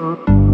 love.